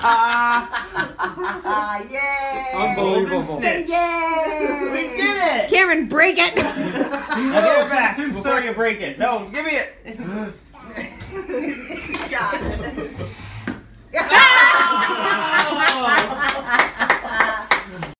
Yay! Unbelievable. Yay! We did it! Cameron, break it! no, give it back. Two before you break it. No, give me it. God.